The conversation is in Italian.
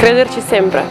Crederci sempre.